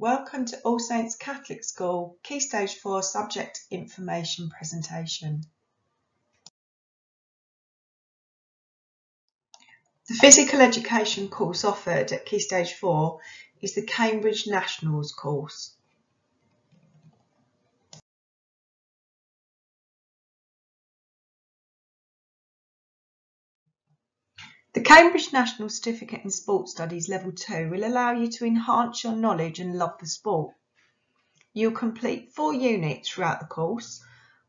Welcome to All Saints Catholic School Key Stage 4 Subject Information presentation. The physical education course offered at Key Stage 4 is the Cambridge Nationals course. The Cambridge National Certificate in Sports Studies Level 2 will allow you to enhance your knowledge and love for sport. You'll complete four units throughout the course,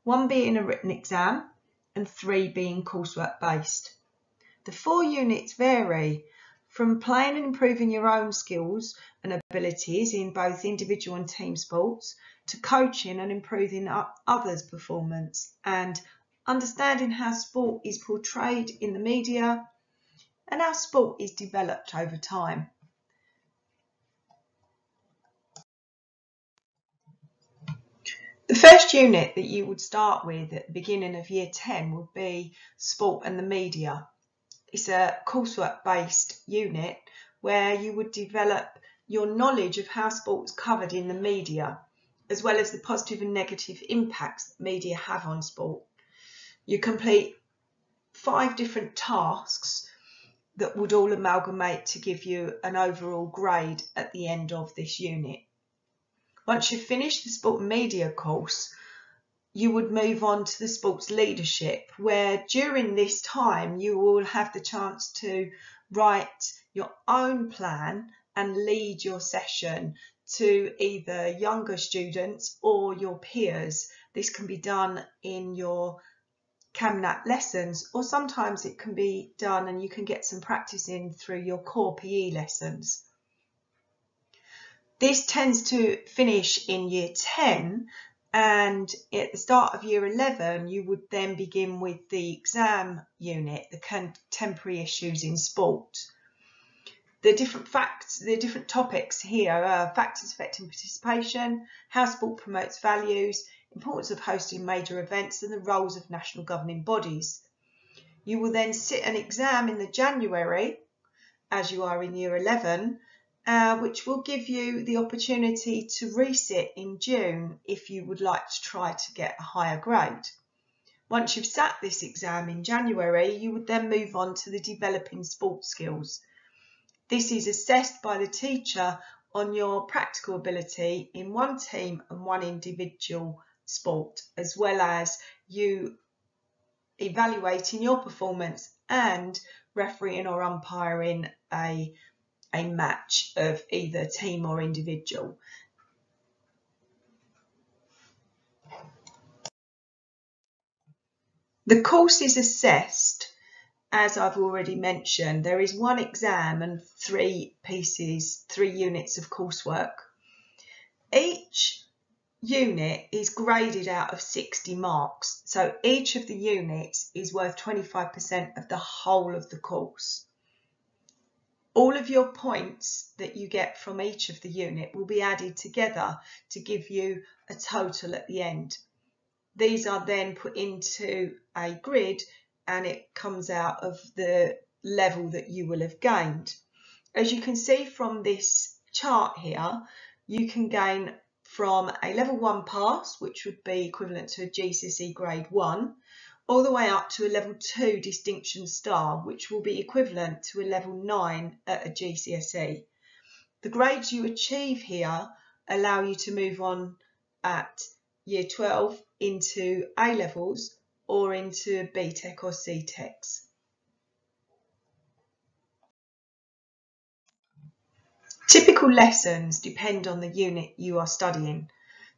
one being a written exam and three being coursework based. The four units vary from playing and improving your own skills and abilities in both individual and team sports to coaching and improving others' performance and understanding how sport is portrayed in the media, and our sport is developed over time. The first unit that you would start with at the beginning of year 10 would be sport and the media. It's a coursework based unit where you would develop your knowledge of how sport's covered in the media, as well as the positive and negative impacts that media have on sport. You complete five different tasks that would all amalgamate to give you an overall grade at the end of this unit. Once you've finished the sport media course, you would move on to the sports leadership, where during this time you will have the chance to write your own plan and lead your session to either younger students or your peers. This can be done in your CAMNAT lessons, or sometimes it can be done and you can get some practice in through your core PE lessons. This tends to finish in year 10 and at the start of year 11 you would then begin with the exam unit, the contemporary issues in sport. The different facts, the different topics here are factors affecting participation, how sport promotes values, importance of hosting major events and the roles of national governing bodies. You will then sit an exam in the January, as you are in year 11, uh, which will give you the opportunity to resit in June if you would like to try to get a higher grade. Once you've sat this exam in January, you would then move on to the developing sports skills. This is assessed by the teacher on your practical ability in one team and one individual sport, as well as you evaluating your performance and refereeing or umpiring a, a match of either team or individual. The course is assessed, as I've already mentioned, there is one exam and three pieces, three units of coursework. Each unit is graded out of 60 marks. So each of the units is worth 25% of the whole of the course. All of your points that you get from each of the unit will be added together to give you a total at the end. These are then put into a grid and it comes out of the level that you will have gained. As you can see from this chart here, you can gain from a level 1 pass, which would be equivalent to a GCSE grade 1, all the way up to a level 2 distinction star, which will be equivalent to a level 9 at a GCSE. The grades you achieve here allow you to move on at year 12 into A levels or into BTEC or CTECs. Typical lessons depend on the unit you are studying.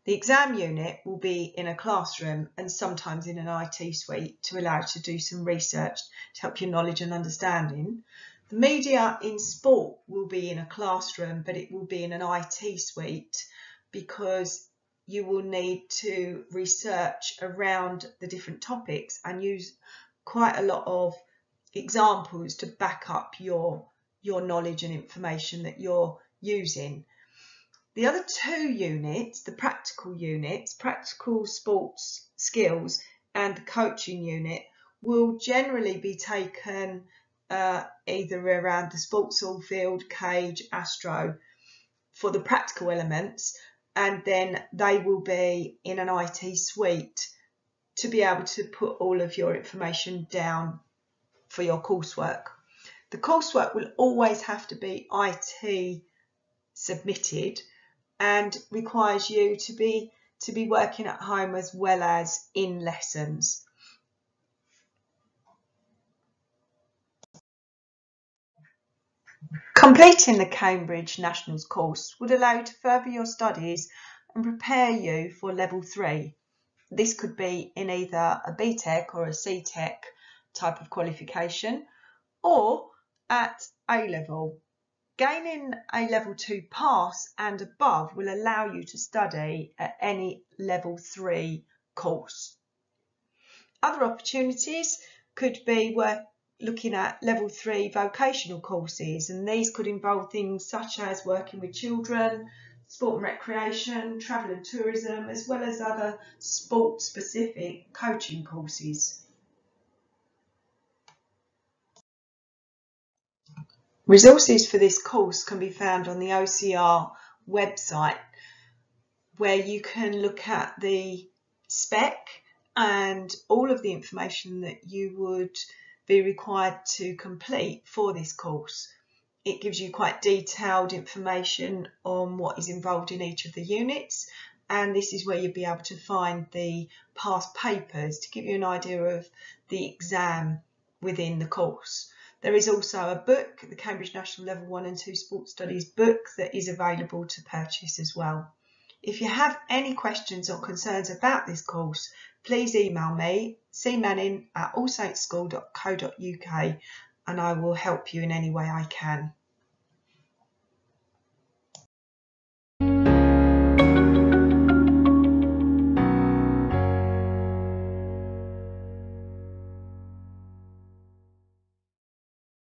The exam unit will be in a classroom and sometimes in an IT suite to allow you to do some research to help your knowledge and understanding. The media in sport will be in a classroom, but it will be in an IT suite because you will need to research around the different topics and use quite a lot of examples to back up your your knowledge and information that you're using. The other two units, the practical units, practical sports skills and the coaching unit will generally be taken uh, either around the sports hall field, cage, astro. for the practical elements and then they will be in an IT suite to be able to put all of your information down for your coursework. The coursework will always have to be IT submitted and requires you to be to be working at home as well as in lessons. Completing the Cambridge Nationals course would allow you to further your studies and prepare you for level three. This could be in either a BTEC or a CTEC type of qualification or at A level. Gaining a level two pass and above will allow you to study at any level three course. Other opportunities could be work, looking at level three vocational courses and these could involve things such as working with children, sport and recreation, travel and tourism, as well as other sport specific coaching courses. Resources for this course can be found on the OCR website where you can look at the spec and all of the information that you would be required to complete for this course. It gives you quite detailed information on what is involved in each of the units and this is where you'll be able to find the past papers to give you an idea of the exam within the course. There is also a book, the Cambridge National Level 1 and 2 Sports Studies book that is available to purchase as well. If you have any questions or concerns about this course, please email me, cmanning at allsaintsschool.co.uk and I will help you in any way I can.